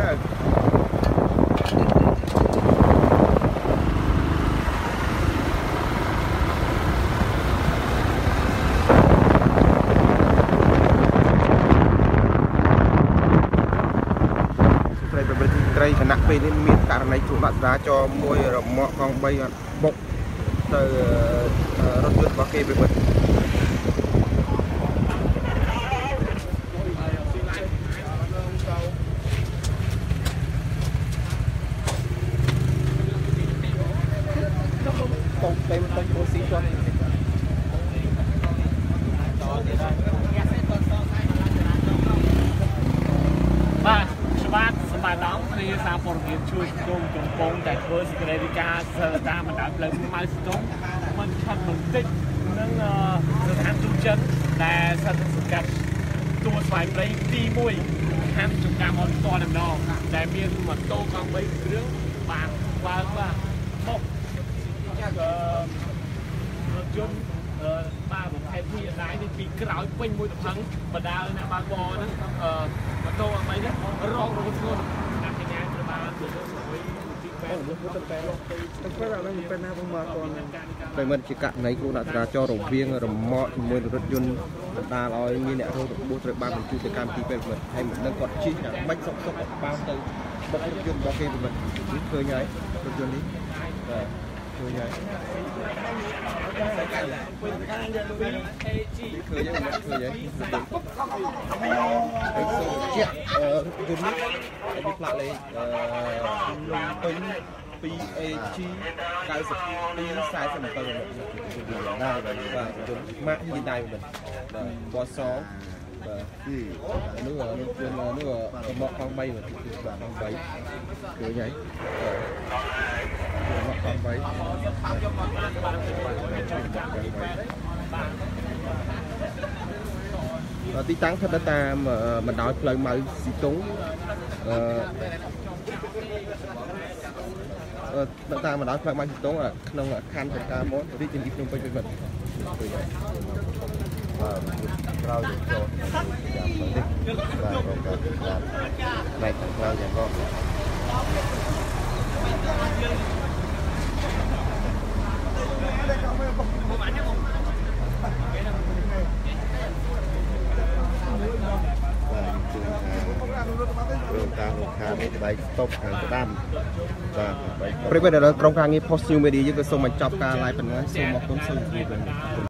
ត្រីប្រព្រឹត្តត្រីគណៈពេលនេះមានករណីគ្រោះថ្នាក់ចរាចរណ៍មួយរមាក់កង់3បុកទៅរថយន្តរបស់គេប្រព្រឹត្ត កុំតែមិនទៅអូស៊ីគាត់បាទច្បាប់សម្បត្តិអង្គគ្នាសារព័ត៌មានជួយជុំកំពុងតែធ្វើសេចក្តីរាយការណ៍តាមបណ្ដាផ្លូវម៉ៅស្ទងមិនខិតបន្តិចនឹងស្ថានទូតចិនដែលស្ថិតសង្កាត់ទួលស្វាយព្រៃទី1ខាងចំការអនតតម្ដងដែលមានម៉ូតូកង់3គ្រឿងបានបើកបាទមក អឺរថយន្តអឺបាទប្រភេទនេះដែរនេះពីក្រោយពេញមួយទំហឹងបដាលអ្នកបើកបរហ្នឹងអឺម៉ូតូអ្វីហ្នឹងរងរងធ្ងន់អ្នកកញ្ញាត្រូវបានទៅលើស្រួយទីពេទ្យទៅទៅទៅពេលអត់នឹងពេលណាផងមកគាត់តែមិនជាករណីគ្រោះថ្នាក់ចរាចរណ៍រវាងរមាក់ជាមួយនឹងរថយន្តបណ្ដាលឲ្យមានអ្នករងរបួសត្រូវបានបញ្ជូនទៅកម្មវិធីពេទ្យប្រព្រឹត្តហើយមិនដឹងគាត់ជិះយ៉ាងម៉េចសុកសុកអត់បានទៅបុករថយន្តរបស់គេប្រព្រឹត្តនេះឃើញហើយរថយន្តនេះបាទ ឃើញហើយឃើញហើយមិនឃើញហើយអឺសូមជាក់អឺរថយន្តនេះហើយវាផ្លាកលេខអឺពេញ 2AG 92 47បាទបាទជុំម៉ាក់ហ៊ីដៃមិនបាទបោះស បាទនោះនោះជឿននោះមកខំ3បាទបាទខំ3ឃើញហើយមកខំ3ទីតាំងស្ថិតនៅតាមបណ្ដោយផ្លូវម៉ៅស៊ីតុងអឺនៅតាមបណ្ដោយផ្លូវម៉ៅស៊ីតុងក្នុងខណ្ឌចំការមនរាជធានីភ្នំពេញវិញបាទ ក្រោយចូលចាំនេះបាទរកការតាមផ្នែកខាងក្រៅយ៉ាងក៏បាទជួនខាងរឿងតាមលោកខាងនេះបែកស្តុបខាងស្ដាំបាទបែកប្រិយមិត្តដែលក្រុមការងារ Post New Media យើងក៏សូមបញ្ចប់ការ live ប៉ុណ្ណឹងសូមអរគុណសូមជម្រាបលា